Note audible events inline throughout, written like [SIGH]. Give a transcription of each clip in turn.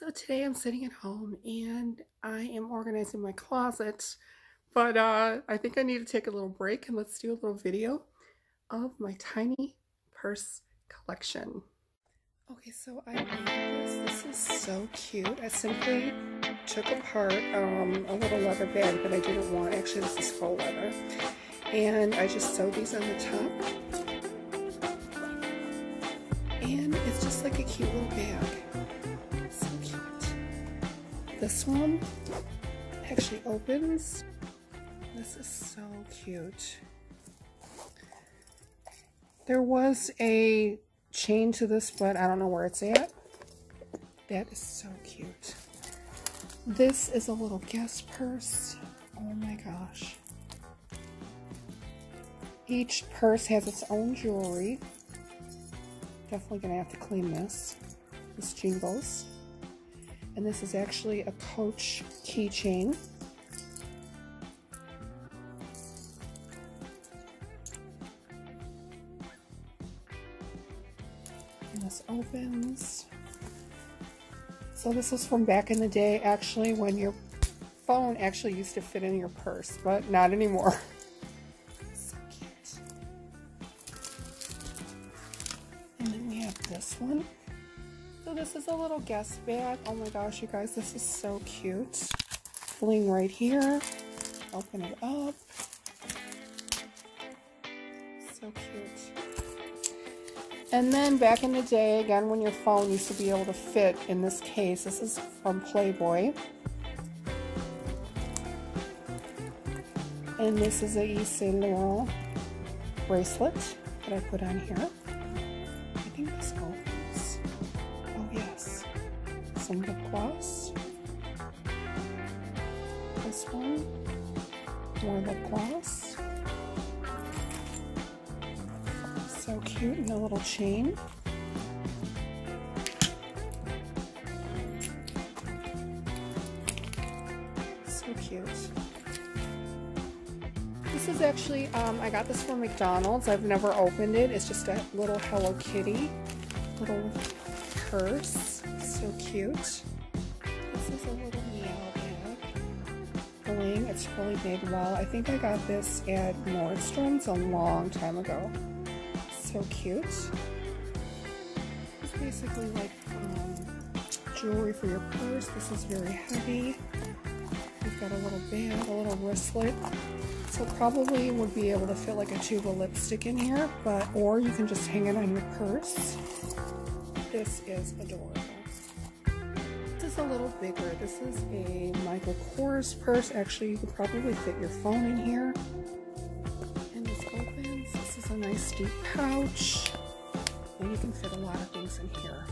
So today I'm sitting at home and I am organizing my closet, but uh, I think I need to take a little break and let's do a little video of my tiny purse collection. Okay, so I made this. This is so cute. I simply took apart um, a little leather bag that I didn't want. Actually, this is faux leather. And I just sewed these on the top. And it's just like a cute little bag. This one actually opens. This is so cute. There was a chain to this, but I don't know where it's at. That is so cute. This is a little Guess purse. Oh my gosh. Each purse has its own jewelry. Definitely gonna have to clean this. This jingles. And this is actually a Coach keychain. And this opens. So this was from back in the day, actually, when your phone actually used to fit in your purse, but not anymore. [LAUGHS] so cute. And then we have this one. So this is a little Guess bag. Oh my gosh, you guys, this is so cute. Fling right here. Open it up. So cute. And then back in the day, again, when your phone used to be able to fit in this case, this is from Playboy. And this is a Yves bracelet that I put on here. So cute. This is actually, um, I got this from McDonald's. I've never opened it. It's just a little Hello Kitty little purse. So cute. This is a little meow bag. Bling. It's really made well. I think I got this at Nordstrom's a long time ago so cute. It's basically like um, jewelry for your purse. This is very heavy. You've got a little band, a little wristlet. So probably would be able to fit like a tube of lipstick in here, but or you can just hang it on your purse. This is adorable. This is a little bigger. This is a Michael Kors purse. Actually, you could probably fit your phone in here And this opens. This is a nice deep pouch and you can fit a lot of things in here.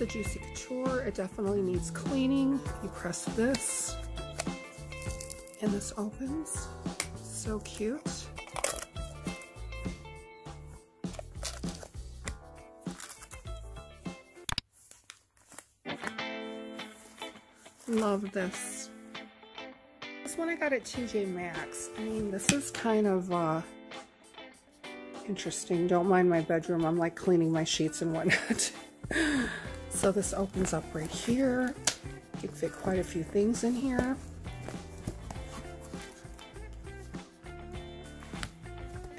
A Juicy Couture. It definitely needs cleaning. You press this and this opens. So cute. Love this. This one I got at TJ Maxx. I mean, this is kind of uh, interesting. Don't mind my bedroom. I'm like cleaning my sheets and whatnot. [LAUGHS] so this opens up right here. You can fit quite a few things in here.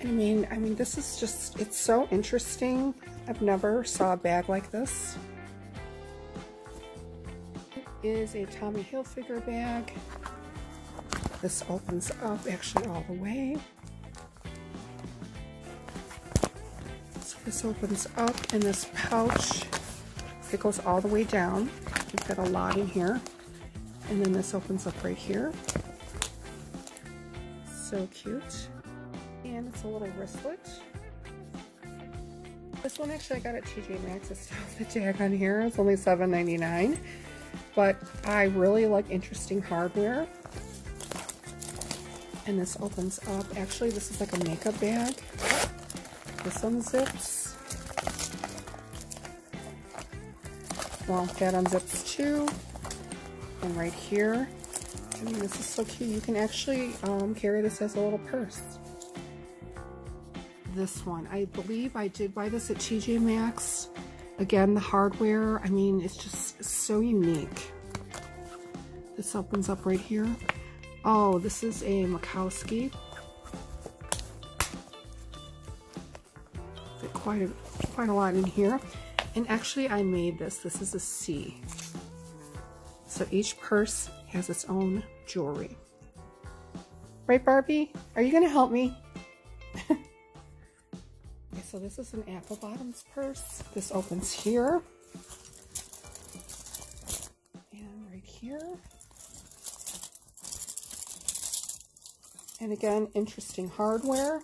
I mean, I mean, this is just, it's so interesting. I've never saw a bag like this. It is a Tommy Hilfiger bag. This opens up actually all the way. So this opens up in this pouch. It goes all the way down. You've got a lot in here. And then this opens up right here. So cute. And it's a little wristlet. This one actually I got at TJ Maxx. It's the tag on here. It's only $7.99. But I really like interesting hardware and this opens up. Actually, this is like a makeup bag. This one zips. Well, that unzips too. And right here, I mean, this is so cute. You can actually um, carry this as a little purse. this one. I believe I did buy this at TJ Maxx. Again, the hardware, I mean, it's just so unique. This opens up right here. Oh, this is a Mikowski. Quite a, quite a lot in here. And actually, I made this. This is a C. So each purse has its own jewelry. Right, Barbie? Are you going to help me? [LAUGHS] okay, so this is an apple bottoms purse. This opens here. And right here. And again, interesting hardware.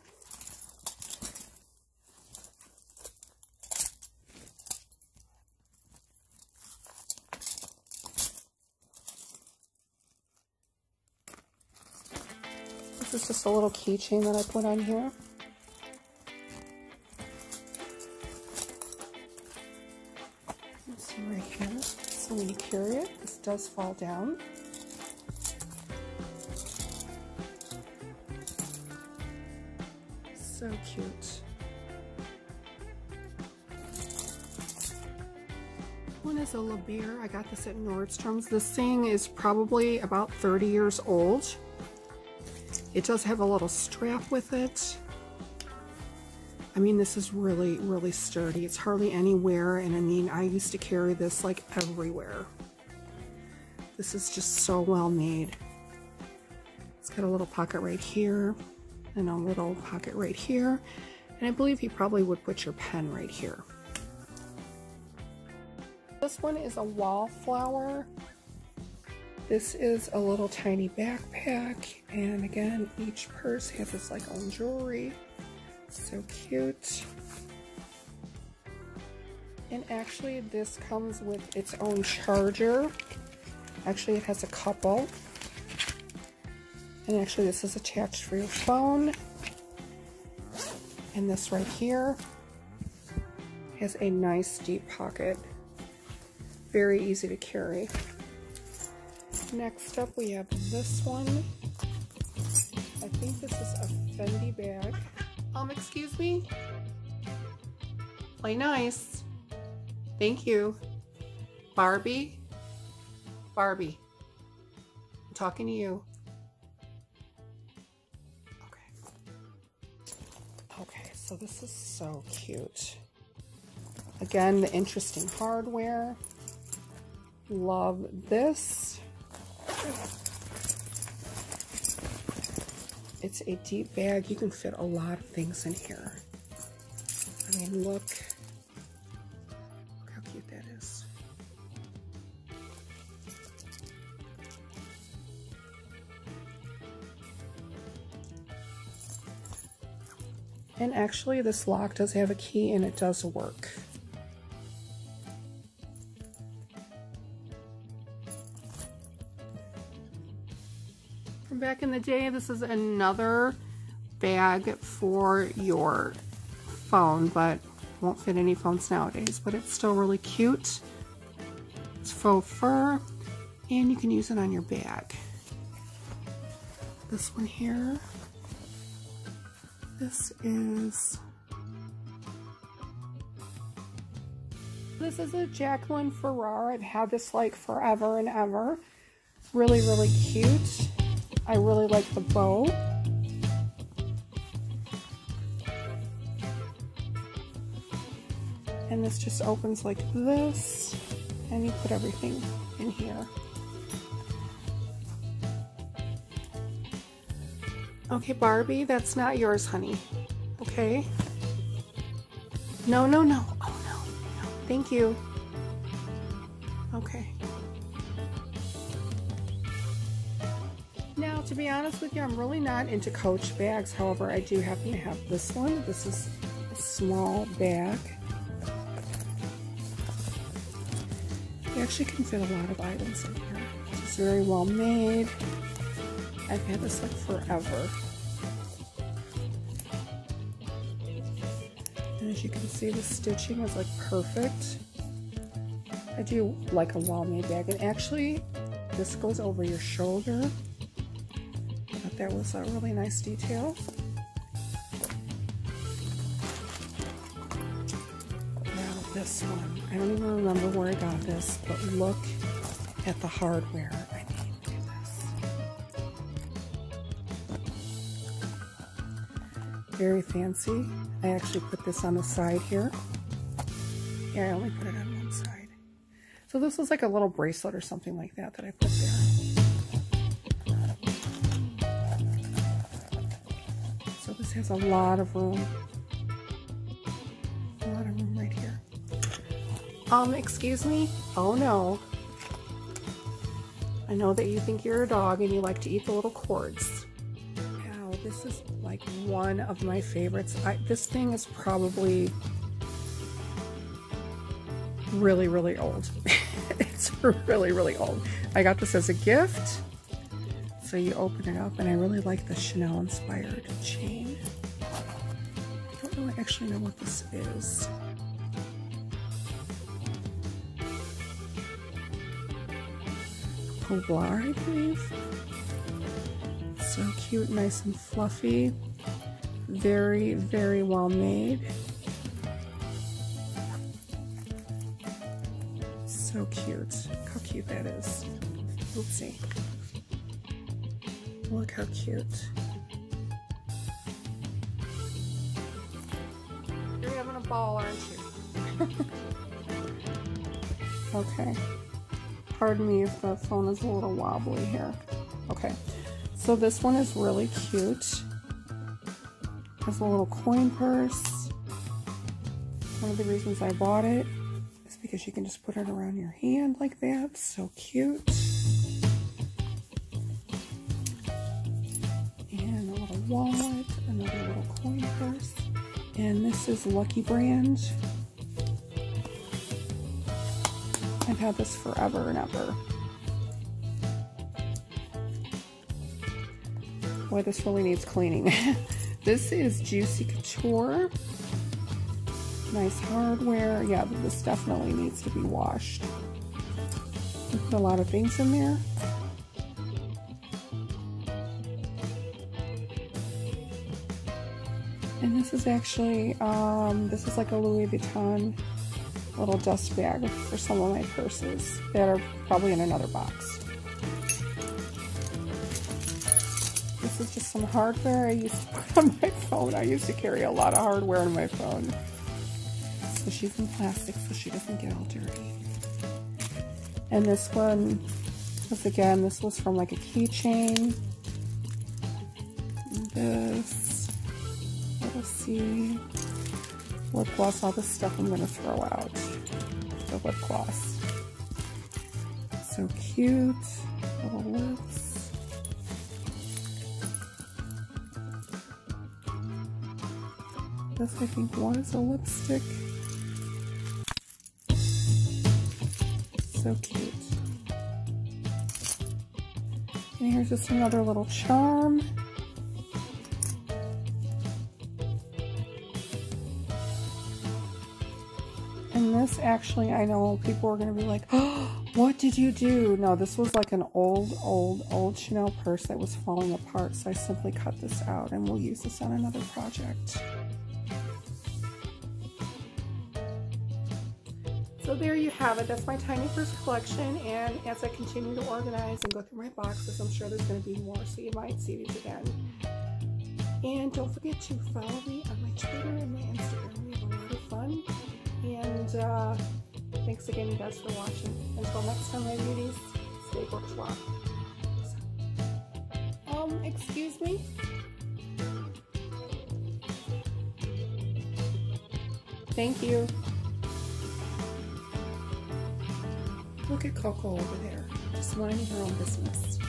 This is just a little keychain that I put on here. Let's see right here. So when you carry it, this does fall down. So cute. One is a La Bière. I got this at Nordstrom's. This thing is probably about 30 years old. It does have a little strap with it. I mean, this is really, really sturdy. It's hardly anywhere, and I mean, I used to carry this like everywhere. This is just so well made. It's got a little pocket right here, and a little pocket right here, and I believe you probably would put your pen right here. This one is a wallflower this is a little tiny backpack, and again, each purse has its like own jewelry. So cute. And actually, this comes with its own charger. Actually, it has a couple. And actually, this is attached for your phone. And this right here has a nice deep pocket. Very easy to carry. Next up we have this one. I think this is a Fendi bag. Um, excuse me? Play nice. Thank you. Barbie? Barbie. I'm talking to you. Okay. Okay, so this is so cute. Again, the interesting hardware. Love this. It's a deep bag. You can fit a lot of things in here. I mean, look. Look how cute that is. And actually, this lock does have a key and it does work. From back in the day. This is another bag for your phone, but won't fit any phones nowadays, but it's still really cute. It's faux fur, and you can use it on your bag. This one here, this is, this is a Jacqueline Ferrar. I've had this like forever and ever. Really, really cute. I really like the bow. And this just opens like this, and you put everything in here. Okay, Barbie, that's not yours, honey. Okay? No, no, no. Oh, no. no. Thank you. Be honest with you, I'm really not into Coach bags. However, I do happen to have this one. This is a small bag. You actually can fit a lot of items in here. It's very well made. I've had this like forever. And as you can see, the stitching is like perfect. I do like a well-made bag. And actually, this goes over your shoulder there was a really nice detail. Now this one, I don't even remember where I got this, but look at the hardware. I this. Very fancy. I actually put this on the side here. Yeah, I only put it on one side. So this was like a little bracelet or something like that that I put there. Has a lot of room. A lot of room right here. Um, excuse me? Oh no. I know that you think you're a dog and you like to eat the little cords. Wow, this is like one of my favorites. I, this thing is probably really, really old. [LAUGHS] it's really, really old. I got this as a gift. So you open it up and I really like the Chanel inspired chain. I don't really actually know what this is. Poblar, I believe. So cute, nice and fluffy. Very, very well made. So cute. How cute that is. Oopsie. Look how cute. You're having a ball, aren't you? [LAUGHS] okay. Pardon me if the phone is a little wobbly here. Okay. So this one is really cute. Has a little coin purse. One of the reasons I bought it is because you can just put it around your hand like that. So cute. Wallet, another little coin purse, and this is Lucky Brand. I've had this forever and ever. Boy, this really needs cleaning. [LAUGHS] this is Juicy Couture. Nice hardware. Yeah, this definitely needs to be washed. put a lot of things in there. This is actually, um, this is like a Louis Vuitton little dust bag for some of my purses that are probably in another box. This is just some hardware I used to [LAUGHS] put on my phone. I used to carry a lot of hardware on my phone. So she's in plastic so she doesn't get all dirty. And this one was again, this was from like a keychain. This Let's see. Lip gloss, all this stuff I'm to throw out. The lip gloss. So cute. Little lips. This I think was a lipstick. So cute. And here's just another little charm. This actually, I know people are going to be like, oh, [GASPS] what did you do? No, this was like an old, old, old Chanel purse that was falling apart. So I simply cut this out and we'll use this on another project. So there you have it. That's my tiny purse collection. And as I continue to organize and go through my boxes, I'm sure there's going to be more. So you might see these again. And don't forget to follow me on my Twitter and my Instagram. We have a lot of fun. And uh, thanks again, you guys, for watching. Until next time, my beauties, stay bourgeois. Um, excuse me? Thank you. Look at Coco over there, just minding her own business.